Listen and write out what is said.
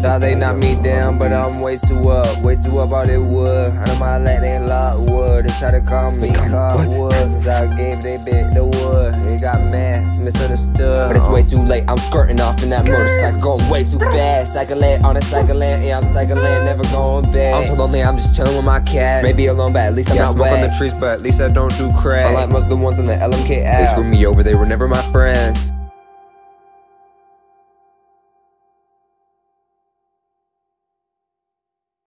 Thought they knocked me down, but I'm way too up. Way too up all they wood. I my leg ain't wood. They try to call me Cottonwood. Cause I gave they bit the wood. They got mad, misunderstood. But it's way too late. I'm skirting off in that motorcycle. Going way too fast. Cycling on a cycling. Yeah, I'm cycling, never going back. I'm so lonely, I'm just chilling with my cats. Maybe alone, but at least I'm yeah, not smoke on the trees, but at least I don't do crack. like most of the ones in the LMK app. They screwed me over, they were never my friends.